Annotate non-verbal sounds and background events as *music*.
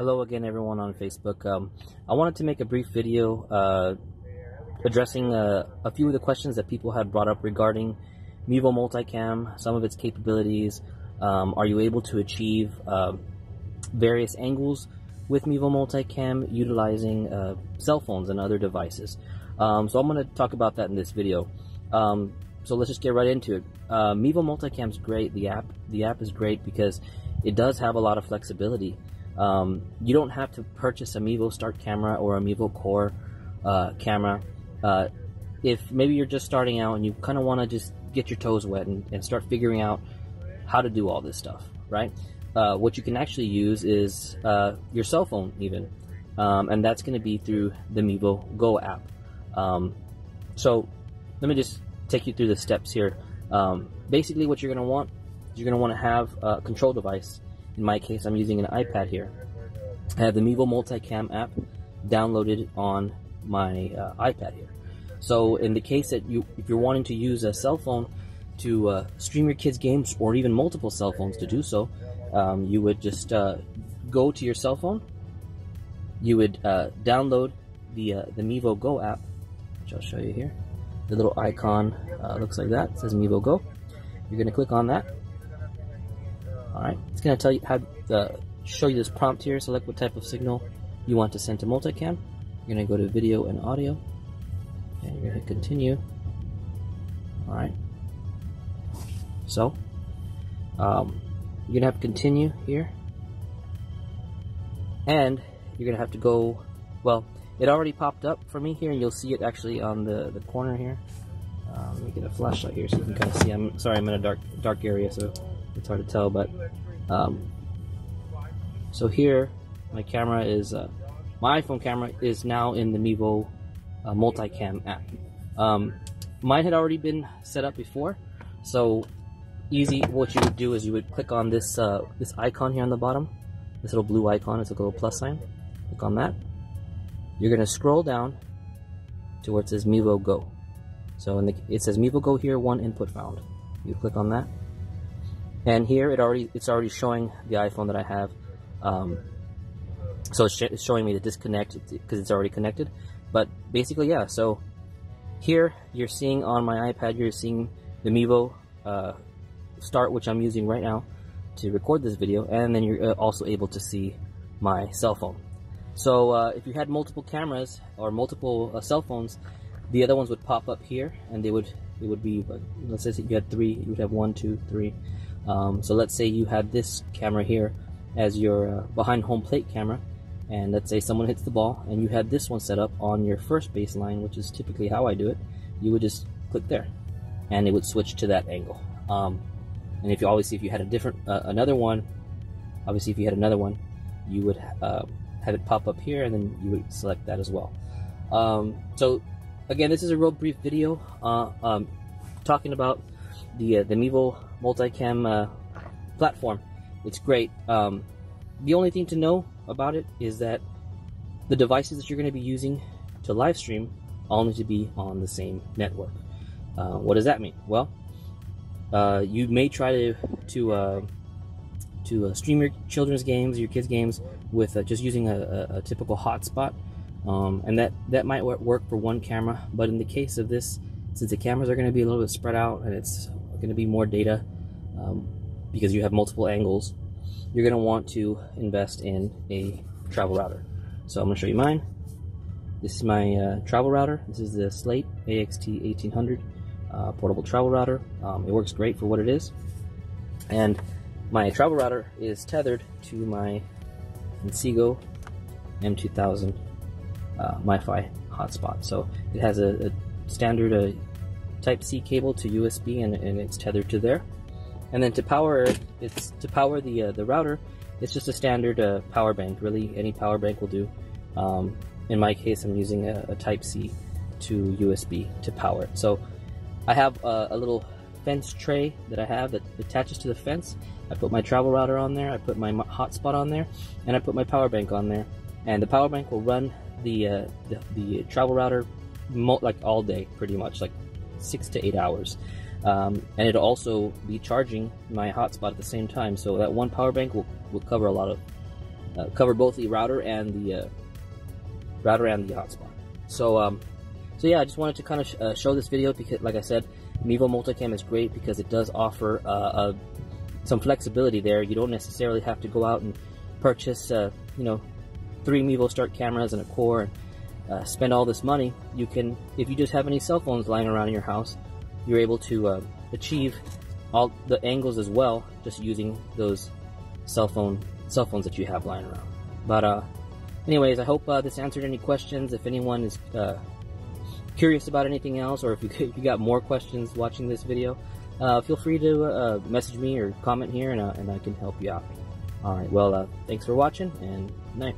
Hello again, everyone on Facebook. Um, I wanted to make a brief video uh, addressing uh, a few of the questions that people had brought up regarding Mevo Multicam, some of its capabilities. Um, are you able to achieve uh, various angles with Mevo Multicam utilizing uh, cell phones and other devices? Um, so I'm going to talk about that in this video. Um, so let's just get right into it. Uh, Mevo Multicam is great. The app, the app is great because it does have a lot of flexibility. Um, you don't have to purchase a Mevo Start camera or a Mevo Core uh, camera. Uh, if maybe you're just starting out and you kind of want to just get your toes wet and, and, start figuring out how to do all this stuff, right? Uh, what you can actually use is uh, your cell phone, even, um, and that's going to be through the Mevo Go app. Um, so let me just take you through the steps here. Um, basically, what you're going to want, you're going to want to have a control device in my case, I'm using an iPad here. I have the Mevo Multicam app downloaded on my uh, iPad here. So in the case that you, if you're wanting to use a cell phone to uh, stream your kids' games, or even multiple cell phones to do so, um, you would just uh, go to your cell phone. You would uh, download the uh, the Mevo Go app, which I'll show you here. The little icon uh, looks like that. It says Mevo Go. You're going to click on that Alright, it's going to tell you how to show you this prompt here. Select what type of signal you want to send to multicam. You're going to go to video and audio. And you're going to hit continue. Alright. So, um, you're going to have to continue here. And you're going to have to go, well, it already popped up for me here, and you'll see it actually on the, the corner here. Um, let me get a flashlight here so you can kind of see. I'm sorry, I'm in a dark dark area, so it's hard to tell, but um, so here my camera is uh, my iPhone camera is now in the Mevo uh, multicam app. Um, mine had already been set up before, so easy. What you would do is you would click on this uh, this icon here on the bottom, this little blue icon. It's a little plus sign. Click on that. You're gonna scroll down to where it says Mevo Go. So the, it says Mevo Go here, one input found. You click on that and here it already it's already showing the iPhone that I have. Um, so it's, sh it's, showing me the disconnect because it's already connected. But basically yeah so here you're seeing on my iPad you're seeing the Mevo uh, start which I'm using right now to record this video. And then you're uh, also able to see my cell phone. So uh, if you had multiple cameras or multiple uh, cell phones the other ones would pop up here. And they would it would be let's say you had three you would have one two three um, so let's say you had this camera here as your uh, behind home plate camera, and let's say someone hits the ball and you had this one set up on your first baseline, which is typically how I do it, you would just click there and it would switch to that angle. Um, and if you obviously if you had a different uh, another one, obviously if you had another one, you would uh, have it pop up here and then you would select that as well. Um, so again, this is a real brief video uh, um, talking about the uh, the Mevo multicam uh, platform. It's great. Um, the only thing to know about it is that the devices that you're going to be using to live stream all need to be on the same network. Uh, what does that mean? Well, uh, you may try to to uh, to uh, stream your children's games, your kids' games, with uh, just using a, a, a typical hotspot, um, and that that might work for one camera. But in the case of this, since the cameras are going to be a little bit spread out and it's going to be more data um, because you have multiple angles, you're going to want to invest in a travel router. So I'm going to show you mine. This is my uh, travel router. This is the Slate AXT 1800 uh, portable travel router. Um, it works great for what it is. And my travel router is tethered to my Inseego M2000 uh, MiFi hotspot. So it has a, a standard Type-C cable to USB, and, and, it's tethered to there. And then to power it's to power the uh, the router, it's just a standard uh, power bank. Really, any power bank will do. Um, in my case, I'm using a, a Type-C to USB to power it. So I have a, a little fence tray that I have that attaches to the fence. I put my travel router on there, I put my hotspot on there, and I put my power bank on there. And the power bank will run the uh, the, the, travel router like all day, pretty much, like six to eight hours. Um, and it'll also be charging my hotspot at the same time. So that one power bank will, will cover a lot of uh, cover both the router and the uh, router and the hotspot. So, um, so yeah, I just wanted to kind of sh uh, show this video because, like I said, Mevo Multicam is great because it does offer uh, some flexibility there. You don't necessarily have to go out and purchase, uh, you know, three Mevo Start cameras and a core and uh, spend all this money. You can, if you just have any cell phones lying around in your house, you're able to uh, achieve all the angles as well, just using those cell phone cell phones that you have lying around. But uh, anyways, I hope uh, this answered any questions. If anyone is uh, curious about anything else, or if you, *laughs* if you got more questions watching this video, uh, feel free to uh, message me or comment here, and, uh, and I can help you out. All right. Well, thanks for watching, and night.